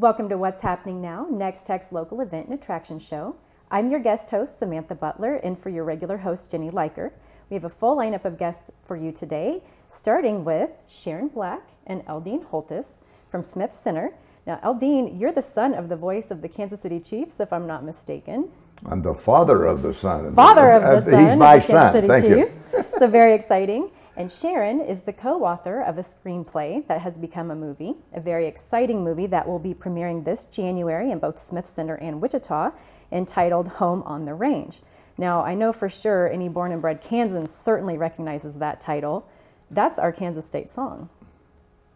Welcome to What's Happening Now, Nex-Tech's local event and attraction show. I'm your guest host, Samantha Butler, and for your regular host, Jenny Liker. We have a full lineup of guests for you today, starting with Sharon Black and El Dean Holthus from Smith Center. Now, Eldine, you're the son of the voice of the Kansas City Chiefs, if I'm not mistaken. I'm the father of the son. Father of the son. He's my of the Kansas son. City Thank Chiefs. you. so very exciting. And Sharon is the co-author of a screenplay that has become a movie, a very exciting movie that will be premiering this January in both Smith Center and Wichita, entitled Home on the Range. Now, I know for sure any born and bred Kansan certainly recognizes that title. That's our Kansas State song,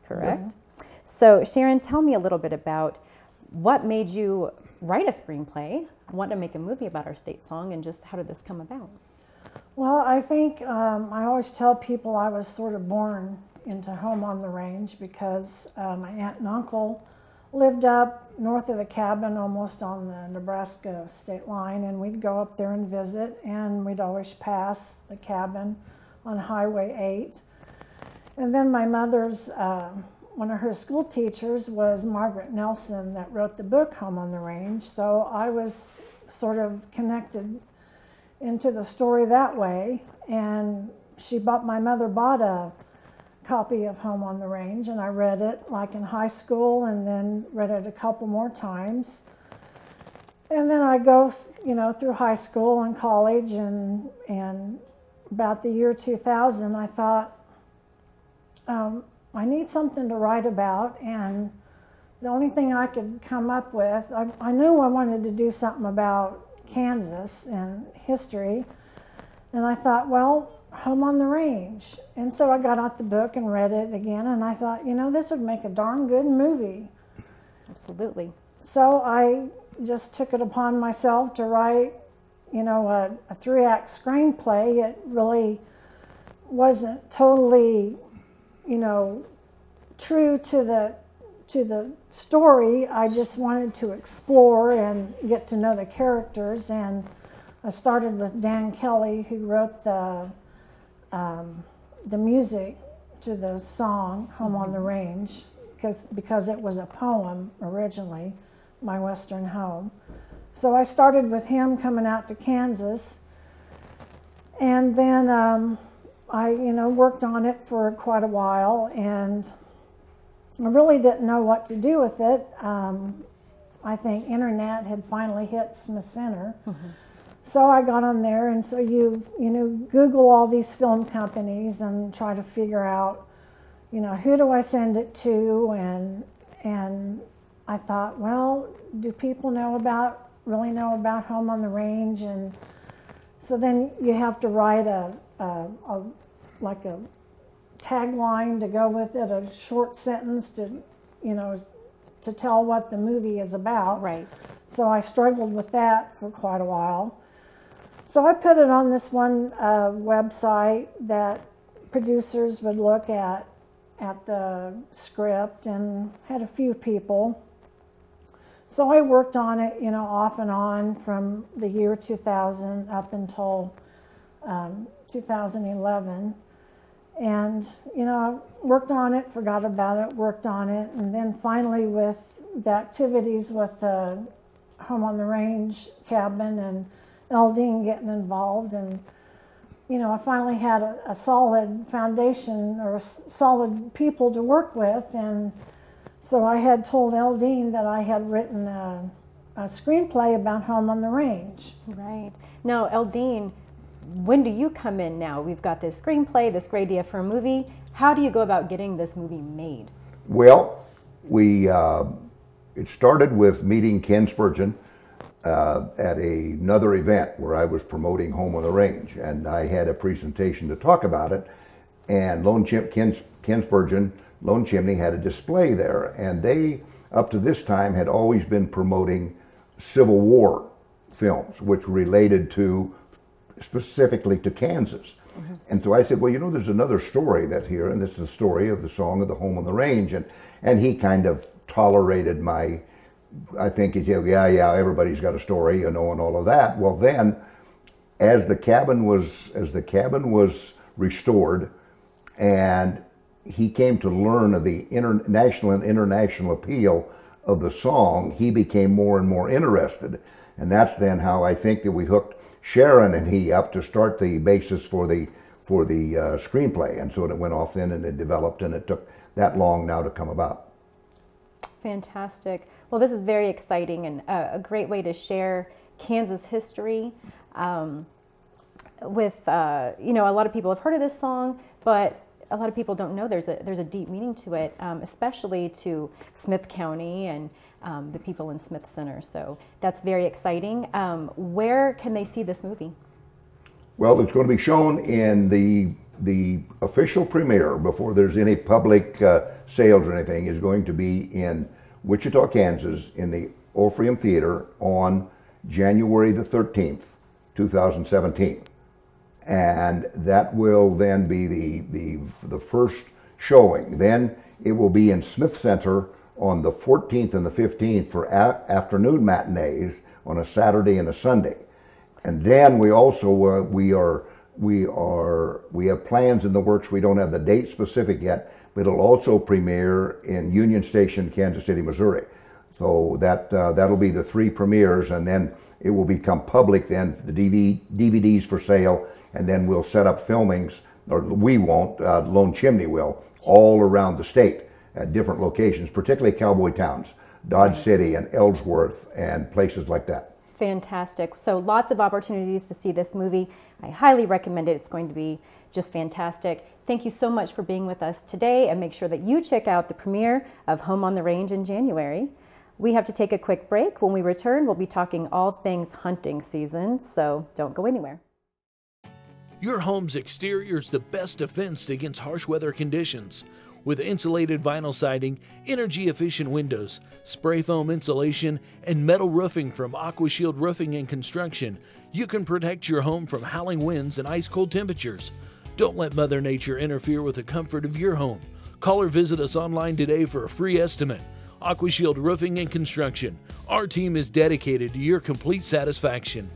correct? So, Sharon, tell me a little bit about what made you write a screenplay, want to make a movie about our state song, and just how did this come about? Well, I think um, I always tell people I was sort of born into home on the range because uh, my aunt and uncle lived up north of the cabin, almost on the Nebraska state line, and we'd go up there and visit, and we'd always pass the cabin on Highway 8. And then my mother's, uh, one of her school teachers was Margaret Nelson, that wrote the book Home on the Range. So I was sort of connected into the story that way. And she bought, my mother bought a copy of Home on the Range, and I read it like in high school and then read it a couple more times. And then I go, you know, through high school and college, and, and about the year 2000, I thought, um, I need something to write about, and the only thing I could come up with, I, I knew I wanted to do something about Kansas and history, and I thought, well, Home on the Range. And so I got out the book and read it again, and I thought, you know, this would make a darn good movie. Absolutely. So I just took it upon myself to write, you know, a, a three act screenplay. It really wasn't totally, you know, true to the to the story. I just wanted to explore and get to know the characters, and I started with Dan Kelly, who wrote the um, the music to the song "Home on the Range," because because it was a poem originally, "My Western Home." So I started with him coming out to Kansas, and then um, I, you know, worked on it for quite a while, and I really didn't know what to do with it. Um, I think internet had finally hit Smith Center. So I got on there, and so you you know Google all these film companies and try to figure out, you know, who do I send it to, and and I thought, well, do people know about really know about Home on the Range, and so then you have to write a, a, a like a tagline to go with it, a short sentence to you know to tell what the movie is about. Right. So I struggled with that for quite a while. So I put it on this one uh, website that producers would look at at the script and had a few people. So I worked on it, you know, off and on from the year 2000 up until um, 2011. And, you know, I worked on it, forgot about it, worked on it, and then finally with the activities with the Home on the Range cabin and El Dean getting involved and you know, I finally had a, a solid foundation or solid people to work with, and so I had told El Dean that I had written a, a screenplay about Home on the Range. Right. Now, El Dean, when do you come in now? We've got this screenplay, this great idea for a movie. How do you go about getting this movie made? Well, we uh, it started with meeting Ken Spurgeon uh, at a, another event where I was promoting Home on the Range, and I had a presentation to talk about it. And Lone Chim- Ken, Ken Spurgeon, Lone Chimney, had a display there, and they, up to this time, had always been promoting Civil War films, which related to specifically to Kansas. Mm-hmm. And so I said, well, you know, there's another story that's here, and it's the story of the song of the Home on the Range. And, and he kind of tolerated my, I think, he said, yeah, yeah, everybody's got a story, you know, and all of that. Well, then, as the cabin was, as the cabin was restored, and he came to learn of the international and international appeal of the song, he became more and more interested. And that's then how I think that we hooked Sharon and he up to start the basis for the for the uh, screenplay. And so it went off then and it developed and it took that long now to come about. Fantastic. Well, this is very exciting and a, a great way to share Kansas history. Um, with uh, you know, a lot of people have heard of this song, but a lot of people don't know there's a there's a deep meaning to it, um, especially to Smith County and um, the people in Smith Center. So that's very exciting. Um, where can they see this movie? Well, it's going to be shown in the the official premiere before there's any public uh, sales or anything is going to be in Wichita, Kansas, in the Orpheum Theater on January the 13th, 2017 and that will then be the, the, the first showing. Then it will be in Smith Center on the 14th and the 15th for afternoon matinees on a Saturday and a Sunday. And then we also uh, we are we are we have plans in the works. We don't have the date specific yet, but it'll also premiere in Union Station, Kansas City, Missouri. So that uh, that'll be the three premieres, and then it will become public. Then the DVD, DVDs for sale and then we'll set up filmings, or we won't, uh, Lone Chimney will, all around the state at different locations, particularly cowboy towns, Dodge City and Ellsworth and places like that. Fantastic. So lots of opportunities to see this movie. I highly recommend it. It's going to be just fantastic. Thank you so much for being with us today and make sure that you check out the premiere of Home on the Range in January. We have to take a quick break. When we return, we'll be talking all things hunting season, so don't go anywhere. Your home's exterior is the best defense against harsh weather conditions. With insulated vinyl siding, energy efficient windows, spray foam insulation, and metal roofing from AquaShield Roofing and Construction, you can protect your home from howling winds and ice cold temperatures. Don't let Mother Nature interfere with the comfort of your home. Call or visit us online today for a free estimate. AquaShield Roofing and Construction. Our team is dedicated to your complete satisfaction.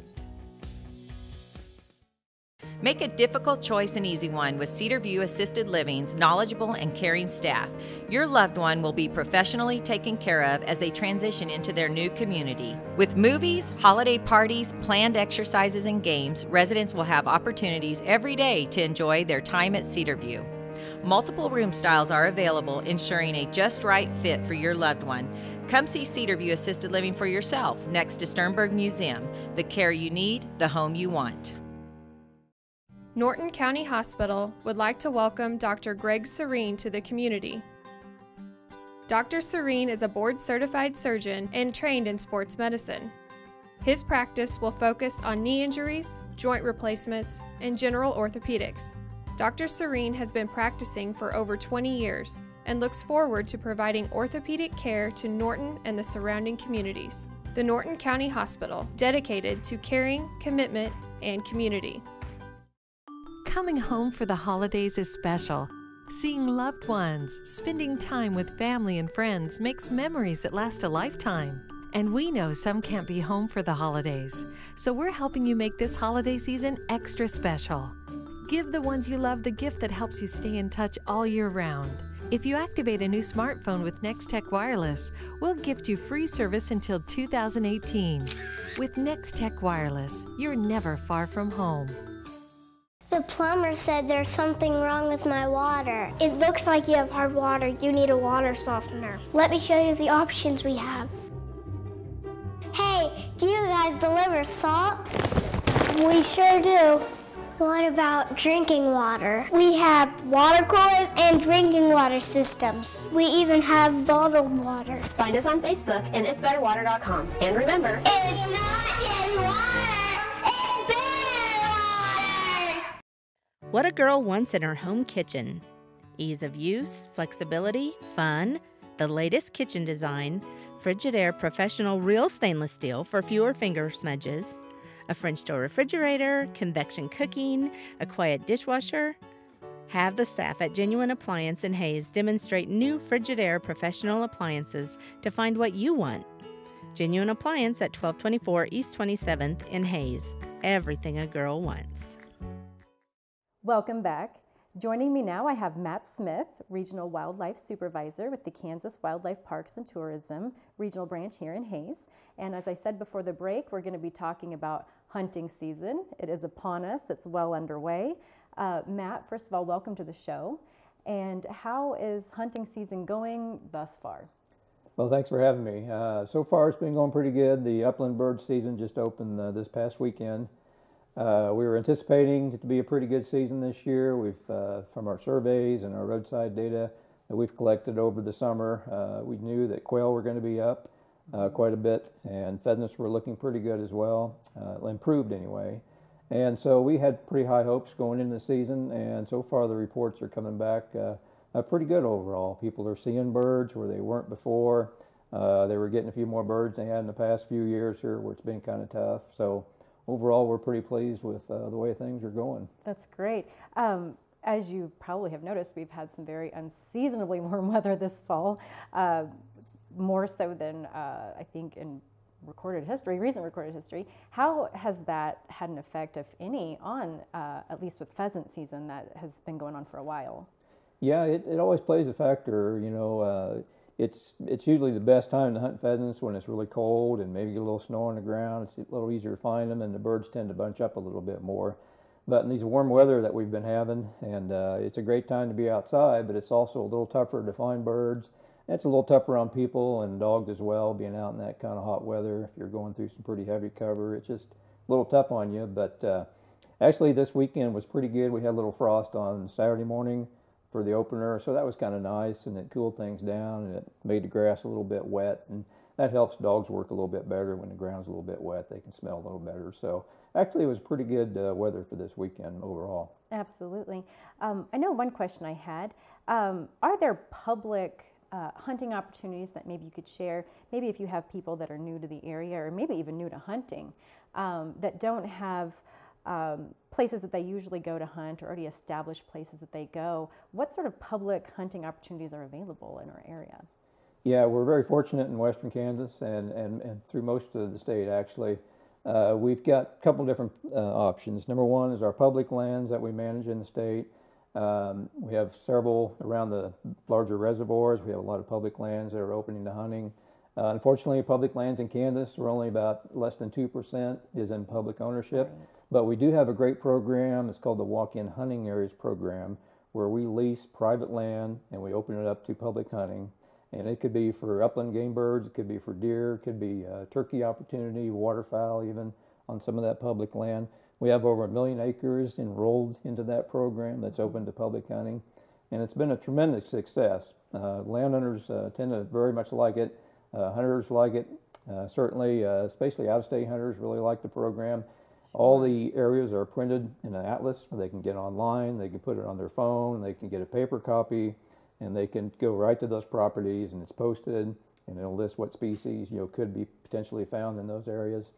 Make a difficult choice an easy one with Cedarview Assisted Living's knowledgeable and caring staff. Your loved one will be professionally taken care of as they transition into their new community. With movies, holiday parties, planned exercises, and games, residents will have opportunities every day to enjoy their time at Cedarview. Multiple room styles are available, ensuring a just right fit for your loved one. Come see Cedarview Assisted Living for yourself next to Sternberg Museum. The care you need, the home you want. Norton County Hospital would like to welcome Dr. Greg Serene to the community. Dr. Serene is a board certified surgeon and trained in sports medicine. His practice will focus on knee injuries, joint replacements, and general orthopedics. Dr. Serene has been practicing for over 20 years and looks forward to providing orthopedic care to Norton and the surrounding communities. The Norton County Hospital, dedicated to caring, commitment, and community. Coming home for the holidays is special. Seeing loved ones, spending time with family and friends makes memories that last a lifetime. And we know some can't be home for the holidays, so we're helping you make this holiday season extra special. Give the ones you love the gift that helps you stay in touch all year round. If you activate a new smartphone with Nex-Tech Wireless, we'll gift you free service until 2018. With Nex-Tech Wireless, you're never far from home. The plumber said there's something wrong with my water. It looks like you have hard water. You need a water softener. Let me show you the options we have. Hey, do you guys deliver salt? We sure do. What about drinking water? We have water coolers and drinking water systems. We even have bottled water. Find us on Facebook and itsbetterwater.com. And remember, it's not just water. What a girl wants in her home kitchen ease of use, flexibility, fun, the latest kitchen design, Frigidaire professional real stainless steel for fewer finger smudges, a French door refrigerator, convection cooking, a quiet dishwasher. Have the staff at Genuine Appliance in Hays demonstrate new Frigidaire professional appliances to find what you want. Genuine Appliance at 1224 East 27th in Hays. Everything a girl wants. Welcome back. Joining me now, I have Matt Smith, Regional Wildlife Supervisor with the Kansas Wildlife Parks and Tourism Regional Branch here in Hays. And as I said before the break, we're going to be talking about hunting season. It is upon us, it's well underway. Uh, Matt, first of all, welcome to the show. And how is hunting season going thus far? Well, thanks for having me. Uh, so far, it's been going pretty good. The upland bird season just opened uh, this past weekend. Uh, we were anticipating it to be a pretty good season this year. We've, uh, from our surveys and our roadside data that we've collected over the summer, uh, we knew that quail were going to be up uh, quite a bit, and pheasants were looking pretty good as well, improved anyway. And so we had pretty high hopes going into the season, and so far the reports are coming back uh, pretty good overall. People are seeing birds where they weren't before. Uh, they were getting a few more birds than they had in the past few years here, where it's been kind of tough. So overall, we're pretty pleased with uh, the way things are going. That's great. Um, as you probably have noticed, we've had some very unseasonably warm weather this fall, uh, more so than uh, I think in recorded history, recent recorded history. How has that had an effect, if any, on uh, at least with pheasant season that has been going on for a while? Yeah, it, it always plays a factor. You know, uh, it's it's usually the best time to hunt pheasants when it's really cold and maybe get a little snow on the ground. It's a little easier to find them, and the birds tend to bunch up a little bit more. But in these warm weather that we've been having, and uh, it's a great time to be outside, but it's also a little tougher to find birds. It's a little tougher on people and dogs as well, being out in that kind of hot weather. If you're going through some pretty heavy cover, it's just a little tough on you. But uh, actually, this weekend was pretty good. We had a little frost on Saturday morning for the opener. So that was kind of nice, and it cooled things down, and it made the grass a little bit wet, and that helps dogs work a little bit better when the ground's a little bit wet. They can smell a little better. So actually, it was pretty good uh, weather for this weekend overall. Absolutely. Um, I know one question I had: um, Are there public uh, hunting opportunities that maybe you could share? Maybe if you have people that are new to the area, or maybe even new to hunting, um, that don't have um, places that they usually go to hunt or already established places that they go, what sort of public hunting opportunities are available in our area? Yeah, we're very fortunate in western Kansas and, and, and through most of the state actually. Uh, we've got a couple different uh, options. Number one is our public lands that we manage in the state. Um, we have several around the larger reservoirs. We have a lot of public lands that are opening to hunting. Uh, unfortunately, public lands in Kansas are only about less than 2% is in public ownership. Right. But we do have a great program. It's called the Walk In Hunting Areas Program, where we lease private land and we open it up to public hunting. And it could be for upland game birds, it could be for deer, it could be uh, turkey opportunity, waterfowl, even on some of that public land. We have over a million acres enrolled into that program that's open to public hunting. And it's been a tremendous success. Uh, landowners uh, tend to very much like it. Uh, hunters like it. Uh, certainly, uh, especially out-of-state hunters really like the program. All the areas are printed in an atlas. They can get online. They can put it on their phone. They can get a paper copy, and they can go right to those properties, and it's posted, and it'll list what species you know could be potentially found in those areas.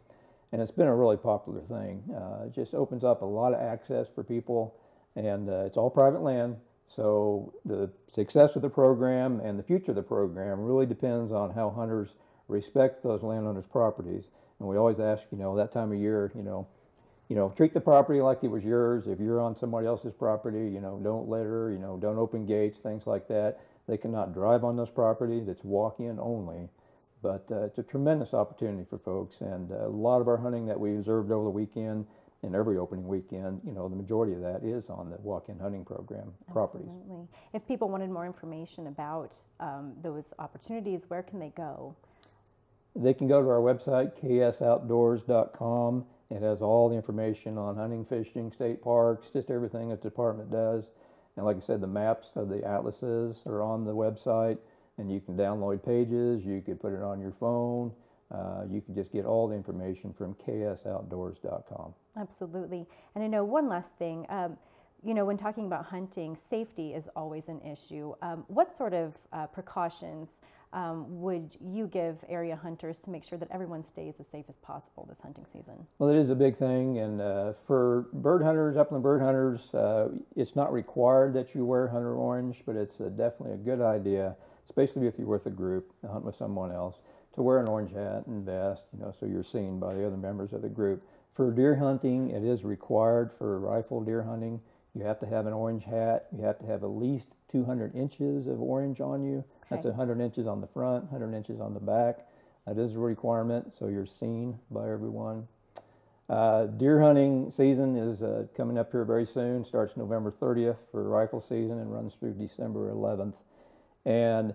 And it's been a really popular thing. Uh, it just opens up a lot of access for people, and uh, it's all private land. So the success of the program and the future of the program really depends on how hunters respect those landowners' properties. And we always ask, you know, that time of year, you know, you know, treat the property like it was yours. If you're on somebody else's property, you know, don't litter, you know, don't open gates, things like that. They cannot drive on those properties. It's walk-in only. But uh, it's a tremendous opportunity for folks, and uh, a lot of our hunting that we observed over the weekend and every opening weekend, you know, the majority of that is on the walk-in hunting program properties. Absolutely. If people wanted more information about um, those opportunities, where can they go? They can go to our website, ksoutdoors.com. It has all the information on hunting, fishing, state parks, just everything that the department does. And like I said, the maps of the atlases are on the website, and you can download pages. You could put it on your phone. Uh, you can just get all the information from ksoutdoors.com. Absolutely. And I know one last thing. Um, you know, when talking about hunting, safety is always an issue. Um, what sort of uh, precautions um, would you give area hunters to make sure that everyone stays as safe as possible this hunting season? Well, it is a big thing, and uh, for bird hunters, upland bird hunters, uh, it's not required that you wear hunter orange, but it's uh, definitely a good idea, especially if you're with a group, hunt with someone else, to wear an orange hat and vest, you know, so you're seen by the other members of the group. For deer hunting, it is required for rifle deer hunting. You have to have an orange hat. You have to have at least 200 inches of orange on you. That's 100 inches on the front, 100 inches on the back. That is a requirement, so you're seen by everyone. Uh, deer hunting season is uh, coming up here very soon. Starts November 30th for rifle season and runs through December 11th. And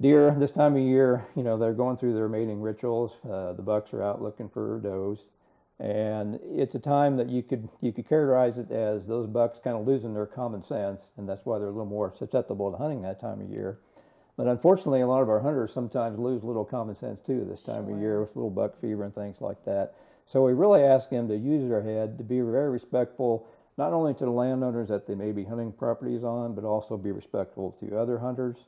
deer this time of year, you know, they're going through their mating rituals. Uh, the bucks are out looking for does, and it's a time that you could you could characterize it as those bucks kind of losing their common sense, and that's why they're a little more susceptible to hunting that time of year. But unfortunately, a lot of our hunters sometimes lose a little common sense too this time of year with little buck fever and things like that. So we really ask them to use their head, to be very respectful, not only to the landowners that they may be hunting properties on, but also be respectful to other hunters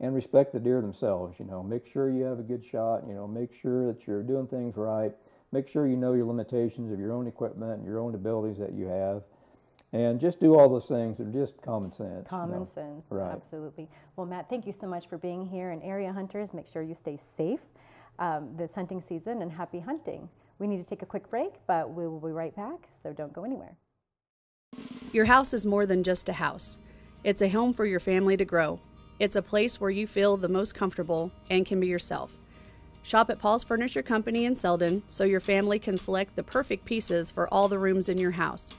and respect the deer themselves. You know, make sure you have a good shot. You know, make sure that you're doing things right. Make sure you know your limitations of your own equipment and your own abilities that you have, and just do all those things. They're just common sense. you Common know. sense, Right. absolutely. Well, Matt, thank you so much for being here. And area hunters, make sure you stay safe um, this hunting season and happy hunting. We need to take a quick break, but we will be right back, so don't go anywhere. Your house is more than just a house. It's a home for your family to grow. It's a place where you feel the most comfortable and can be yourself. Shop at Paul's Furniture Company in Selden so your family can select the perfect pieces for all the rooms in your house.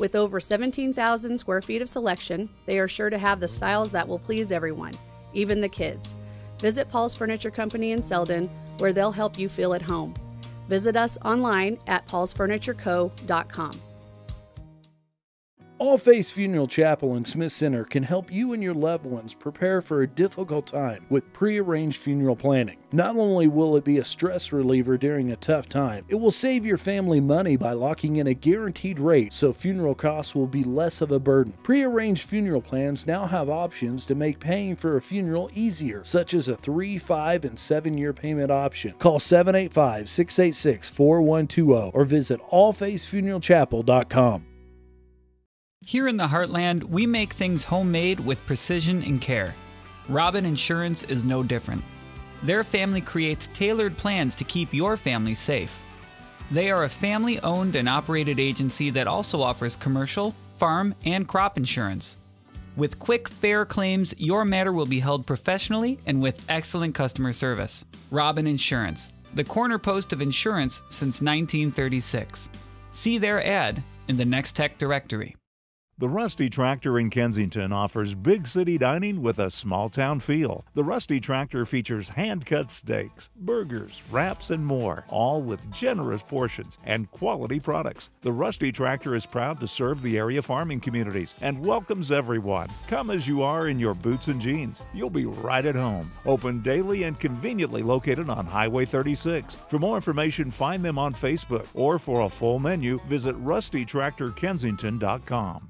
With over 17,000 square feet of selection, they are sure to have the styles that will please everyone, even the kids. Visit Paul's Furniture Company in Selden where they'll help you feel at home. Visit us online at paulsfurnitureco.com. All Faiths Funeral Chapel and Smith Center can help you and your loved ones prepare for a difficult time with prearranged funeral planning. Not only will it be a stress reliever during a tough time, it will save your family money by locking in a guaranteed rate so funeral costs will be less of a burden. Prearranged funeral plans now have options to make paying for a funeral easier, such as a 3, 5, and 7 year payment option. Call 785 686 4120 or visit allfaithsfuneralchapel.com. Here in the Heartland, we make things homemade with precision and care. Robin Insurance is no different. Their family creates tailored plans to keep your family safe. They are a family owned and operated agency that also offers commercial, farm, and crop insurance. With quick, fair claims, your matter will be held professionally and with excellent customer service. Robin Insurance, the corner post of insurance since 1936. See their ad in the Nex-Tech directory. The Rusty Tractor in Kensington offers big city dining with a small town feel. The Rusty Tractor features hand cut steaks, burgers, wraps, and more, all with generous portions and quality products. The Rusty Tractor is proud to serve the area farming communities and welcomes everyone. Come as you are in your boots and jeans. You'll be right at home. Open daily and conveniently located on Highway 36. For more information, find them on Facebook or for a full menu, visit rustytractorkensington.com.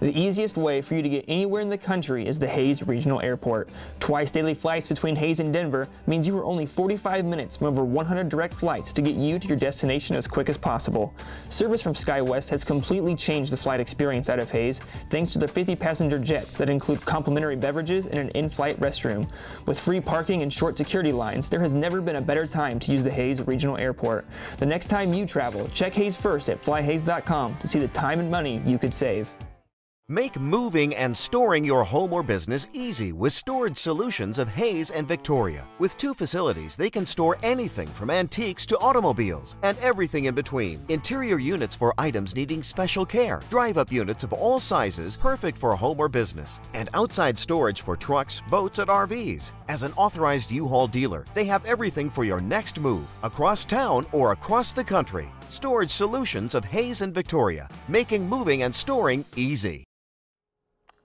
The easiest way for you to get anywhere in the country is the Hays Regional Airport. Twice daily flights between Hays and Denver means you are only 45 minutes from over 100 direct flights to get you to your destination as quick as possible. Service from SkyWest has completely changed the flight experience out of Hays thanks to their 50 passenger jets that include complimentary beverages and an in flight restroom. With free parking and short security lines, there has never been a better time to use the Hays Regional Airport. The next time you travel, check Hays first at flyhays.com to see the time and money you could save. Make moving and storing your home or business easy with storage solutions of Hays and Victoria. With two facilities, they can store anything from antiques to automobiles and everything in between. Interior units for items needing special care, drive up units of all sizes, perfect for home or business, and outside storage for trucks, boats, and RVs. As an authorized U Haul dealer, they have everything for your next move, across town or across the country. Storage solutions of Hays and Victoria, making moving and storing easy.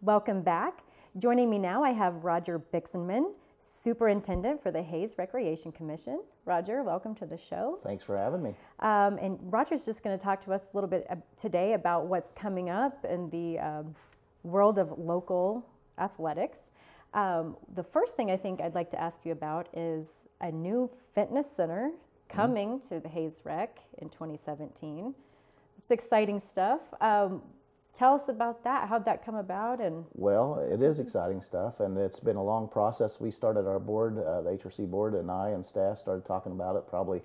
Welcome back. Joining me now, I have Roger Bixenman, Superintendent for the Hays Recreation Commission. Roger, welcome to the show. Thanks for having me. Um, and Roger's just going to talk to us a little bit today about what's coming up in the um, world of local athletics. Um, the first thing I think I'd like to ask you about is a new fitness center coming to the Hays Rec in 2017. It's exciting stuff. Um, tell us about that. How'd that come about? And Well, it is exciting stuff, and it's been a long process. We started our board, uh, the HRC board, and I and staff started talking about it probably,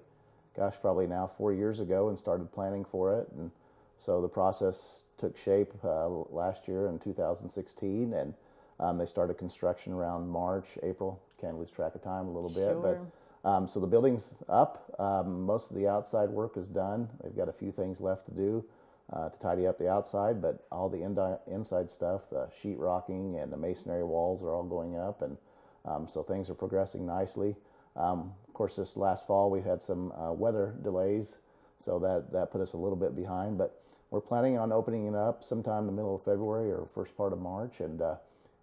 gosh, probably now four years ago, and started planning for it, and So the process took shape uh, last year in 2016, and um, they started construction around March, April. Can't lose track of time a little bit, Sure. but um, so the building's up. Um, most of the outside work is done. They've got a few things left to do uh, to tidy up the outside, but all the inside stuff, the sheet rocking and the masonry walls are all going up, and um, so things are progressing nicely. Um, of course, this last fall we had some uh, weather delays, so that that put us a little bit behind. But we're planning on opening it up sometime in the middle of February or first part of March, and uh,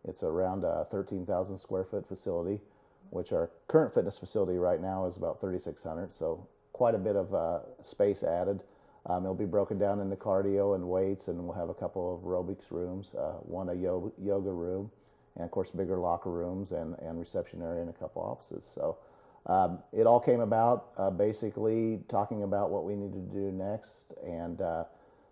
it's around a 13,000 square foot facility, which our current fitness facility right now is about 3,600. So quite a bit of uh, space added. Um, it'll be broken down into cardio and weights, and we'll have a couple of aerobics rooms, uh, one a yo- yoga room, and of course bigger locker rooms and, and reception area and a couple offices. So um, it all came about uh, basically talking about what we need to do next, and uh,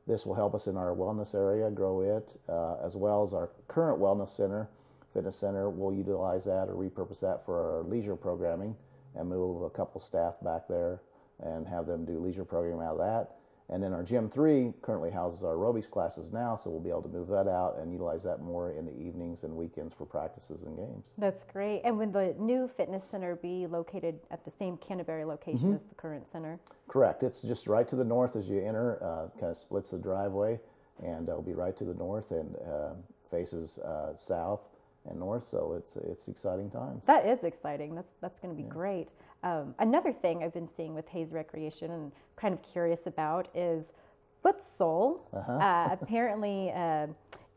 this will help us in our wellness area, grow it, uh, as well as our current wellness center, fitness center. We'll utilize that or repurpose that for our leisure programming and move a couple staff back there and have them do leisure programming out of that. And then our gym three currently houses our aerobics classes now, so we'll be able to move that out and utilize that more in the evenings and weekends for practices and games. That's great. And would the new fitness center be located at the same Canterbury location Mhm. as the current center? Correct. It's just right to the north as you enter, uh, kind of splits the driveway, and it'll be right to the north and uh, faces uh, south and north. So it's it's exciting times. That is exciting. That's that's going to be great. Um, another thing I've been seeing with Hays Recreation and kind of curious about is futsal. Uh-huh. Uh, apparently, uh,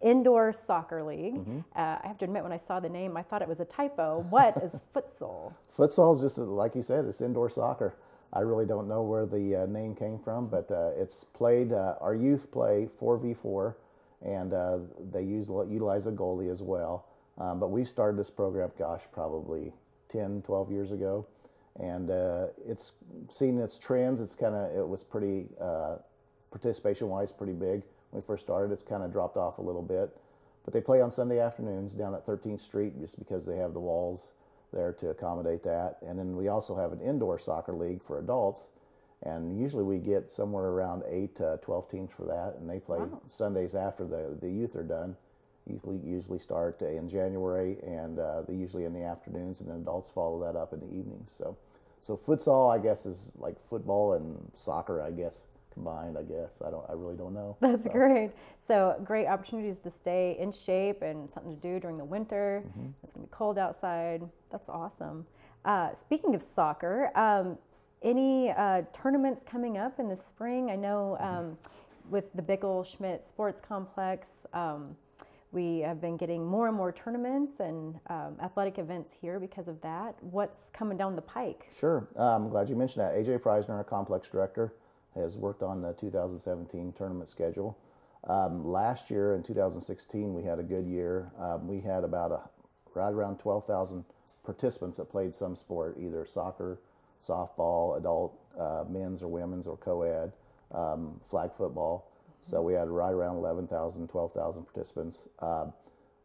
indoor soccer league. Mhm. Uh, I have to admit, when I saw the name, I thought it was a typo. What is futsal? Futsal is just like you said, it's indoor soccer. I really don't know where the uh, name came from, but uh, it's played. Uh, our youth play four v four, and uh, they use utilize a goalie as well. Um, but we started this program, gosh, probably 10, 12 years ago, and uh, it's seen its trends. It's kind of it was pretty uh, participation wise pretty big when we first started. It's kind of dropped off a little bit, but they play on Sunday afternoons down at 13th Street just because they have the walls there to accommodate that. And then we also have an indoor soccer league for adults, and usually we get somewhere around eight to 12 teams for that, and they play Wow. Sundays after the the youth are done. Usually, usually start in January, and uh, they usually in the afternoons, and then adults follow that up in the evenings. So, so futsal, I guess, is like football and soccer, I guess combined. I guess I don't, I really don't know. That's So, great. So great opportunities to stay in shape and something to do during the winter. Mhm. It's going to be cold outside. That's awesome. Uh, speaking of soccer, um, any uh, tournaments coming up in the spring? I know um, with the Bickle Schmidt Sports Complex, um, we have been getting more and more tournaments and um, athletic events here because of that. What's coming down the pike? Sure. I'm glad you mentioned that. AJ Preisner, our complex director, has worked on the 2017 tournament schedule. Um, last year in 2016, we had a good year. Um, we had about a, right around 12,000 participants that played some sport, either soccer, softball, adult, uh, men's or women's or co-ed, um, flag football. So we had right around 11,000, 12,000 participants. Um,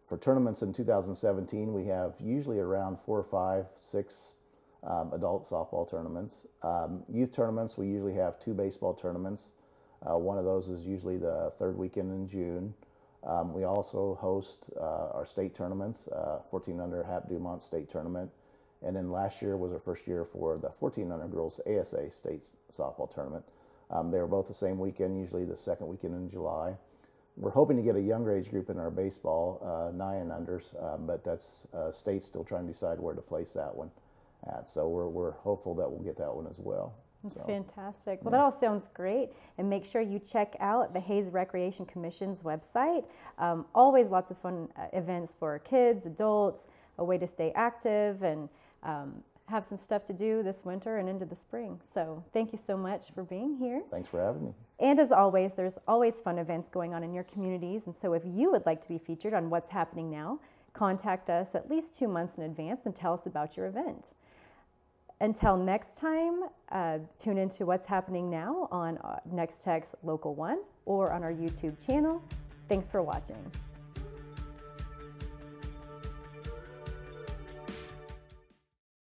for tournaments in 2017, we have usually around four or five, six um, adult softball tournaments. Um, youth tournaments, we usually have two baseball tournaments. Uh, one of those is usually the third weekend in June. Um, we also host uh, our state tournaments, uh, 14 under Hap Dumont State Tournament. And then last year was our first year for the 14 under girls ASA State Softball Tournament. Um, they were both the same weekend, usually the second weekend in July. We're hoping to get a younger age group in our baseball, uh, nine and unders, um, but that's uh, state still trying to decide where to place that one at. So we're, we're hopeful that we'll get that one as well. That's So, fantastic. Well, that all sounds great. And make sure you check out the Hays Recreation Commission's website. Um, always lots of fun uh, events for kids, adults, a way to stay active and um, have some stuff to do this winter and into the spring. So thank you so much for being here. Thanks for having me. And as always, there's always fun events going on in your communities. And so if you would like to be featured on what's happening now, contact us at least two months in advance and tell us about your event. Until next time, uh, tune into what's happening now on uh, Nex-Tech Local 1 or on our YouTube channel. Thanks for watching.